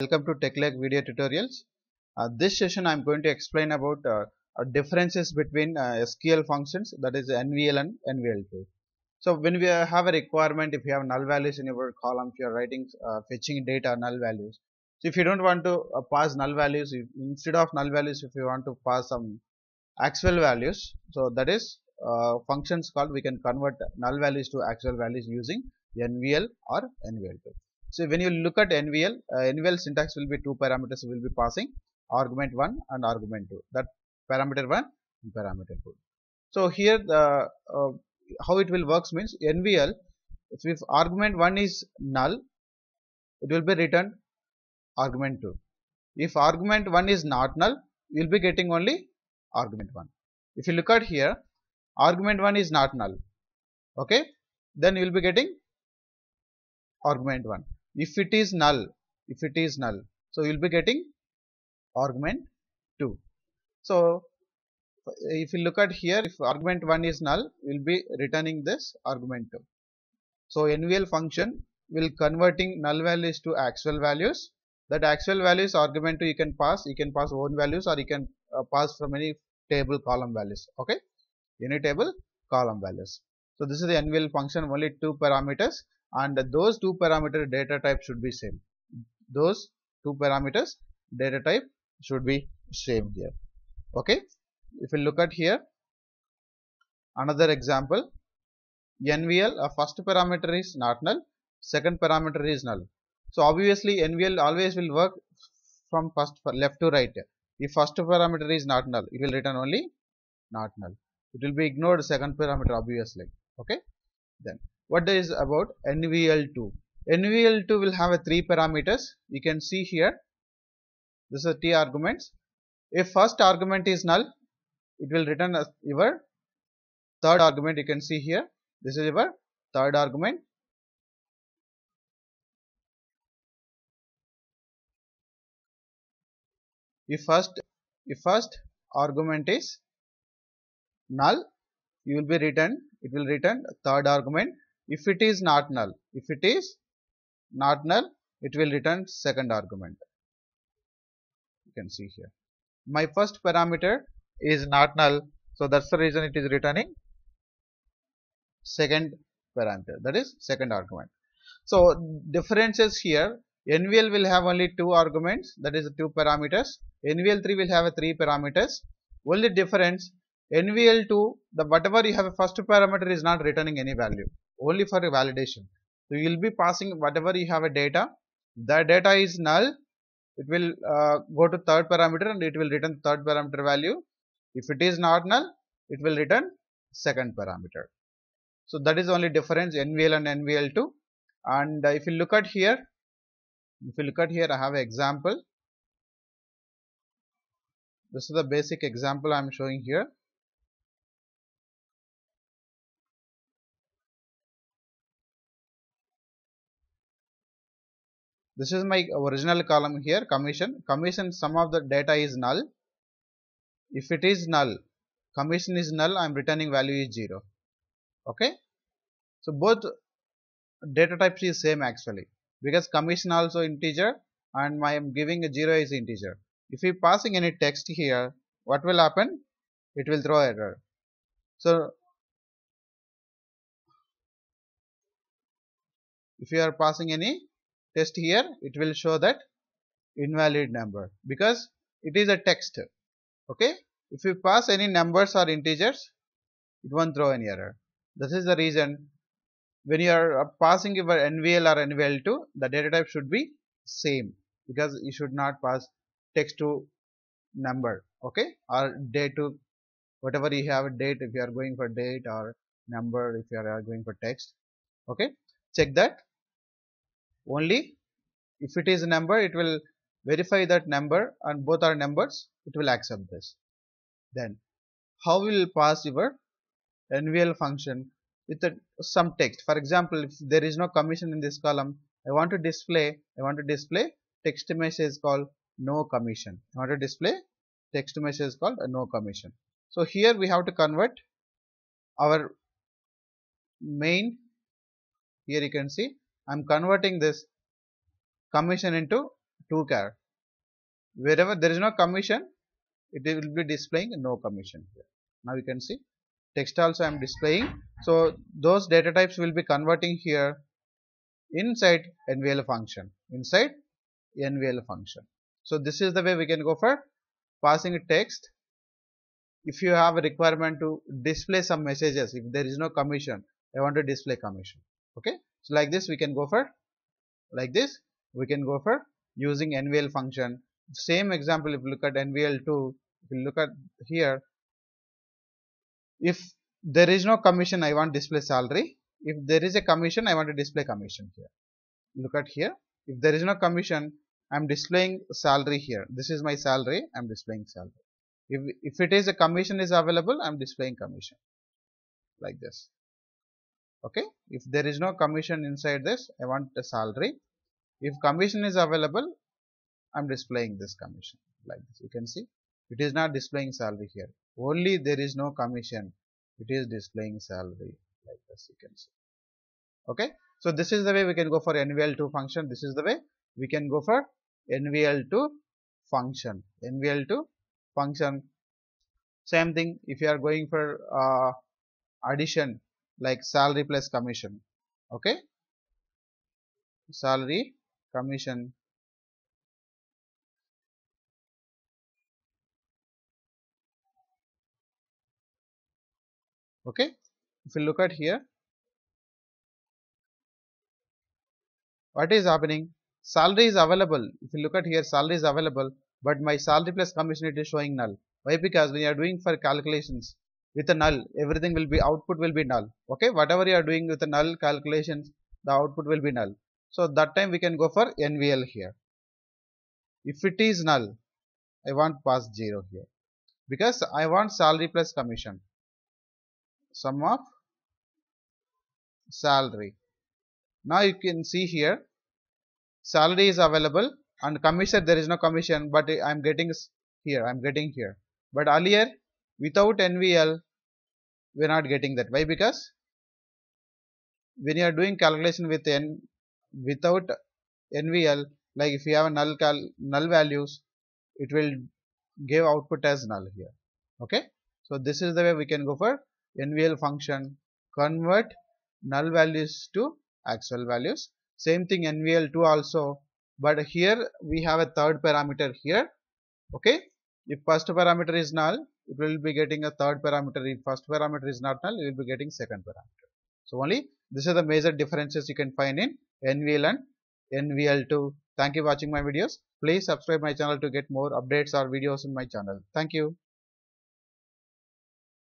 Welcome to TechLake video tutorials. Uh, this session I am going to explain about uh, uh, differences between uh, SQL functions that is NVL and NVL2. So when we have a requirement, if you have null values in your column, if you are writing uh, fetching data null values. So if you don't want to uh, pass null values, if, instead of null values, if you want to pass some actual values, so that is functions called we can convert null values to actual values using NVL or NVL2. So when you look at NVL, uh, NVL syntax will be two parameters will be passing argument 1 and argument 2 that parameter 1 and parameter 2. So here the uh, how it will works means NVL if, if argument 1 is null it will be returned argument 2. If argument 1 is not null you will be getting only argument 1. If you look at here argument 1 is not null okay then you will be getting argument 1 if it is null if it is null so you will be getting argument 2 so if you look at here if argument 1 is null we will be returning this argument 2 so nvl function will converting null values to actual values. That actual values argument 2 you can pass. You can pass own values or you can uh, pass from any table column values. Okay? Any table column values. So this is the nvl function only two parameters and those two parameter data type should be same. Those two parameters data type should be same here. Okay? If you look at here another example nvl a uh, first parameter is not null second parameter is null. So obviously nvl always will work from first left to right. If first parameter is not null it will return only not null. It will be ignored second parameter obviously. Okay? Then what is about nvl2 nvl2 will have a three parameters. You can see here. This is t arguments. If first argument is null it will return as your third argument. You can see here. This is your third argument. If first if first argument is null you will be return it will return third argument if it is not null if it is not null it will return second argument. You can see here. My first parameter is not null. So that's the reason it is returning second parameter. That is second argument. So differences here. Nvl will have only two arguments. That is two parameters. Nvl3 will have a three parameters. Only difference. Nvl2 the whatever you have a first parameter is not returning any value only for validation. So you will be passing whatever you have a data. The data is null. It will uh, go to third parameter and it will return third parameter value. If it is not null it will return second parameter. So that is only difference nvl and nvl2 and uh, if you look at here if you look at here i have an example. This is the basic example i am showing here this is my original column here commission. Commission some of the data is null. If it is null commission is null i am returning value is 0 okay? So both data types is same actually. Because commission also integer and I am giving a 0 is integer. If we passing any text here what will happen? It will throw error. So if you are passing any test here it will show that invalid number because it is a text okay? If you pass any numbers or integers it won't throw any error. This is the reason when you are uh, passing your nvl or nvl2 the data type should be same because you should not pass text to number okay? Or date to whatever you have date if you are going for date or number if you are going for text okay? Check that only. If it is a number it will verify that number and both are numbers it will accept this. Then how will pass your nvl function with a, some text? For example if there is no commission in this column i want to display i want to display text message called no commission. I want to display text message called no commission. So here we have to convert our main here you can see I'm converting this commission into TO_CHAR. Wherever there is no commission, it will be displaying no commission here. Now you can see text also I am displaying. So those data types will be converting here inside NVL function, inside NVL function. So this is the way we can go for passing text. If you have a requirement to display some messages, if there is no commission, I want to display commission. Okay. So like this we can go for like this we can go for using NVL function. Same example if you look at NVL2, if you look at here, if there is no commission I want display salary. If there is a commission I want to display commission here. Look at here. If there is no commission I am displaying salary here. This is my salary I am displaying salary. If, if it is a commission is available I am displaying commission like this okay? If there is no commission inside this i want the salary. If commission is available i'm displaying this commission like this. You can see it is not displaying salary here. Only there is no commission. It is displaying salary like this. You can see. Okay? So this is the way we can go for nvl2 function. This is the way we can go for nvl2 function. Nvl2 function. Same thing. If you are going for uh, addition like salary plus commission. Okay? Salary commission. Okay? If you look at here what is happening? Salary is available. If you look at here salary is available but my salary plus commission it is showing null. Why? Because when you are doing for calculations with a null everything will be output will be null. Okay whatever you are doing with a null calculations the output will be null. So that time we can go for nvl here. If it is null i want pass 0 here. Because i want salary plus commission. Sum of salary. Now you can see here salary is available and commission there is no commission but i am getting here i am getting here. But earlier without NVL we are not getting that. Why? Because when you are doing calculation with n without NVL like if you have a null cal null values it will give output as null here. Okay? So this is the way we can go for NVL function convert null values to actual values. Same thing NVL2 also. But here we have a third parameter here. Okay? If first parameter is null it will be getting a third parameter. If first parameter is not null you will be getting second parameter. So only this is the major differences you can find in nvl and nvl2 thank you for watching my videos. Please subscribe my channel to get more updates or videos in my channel. Thank you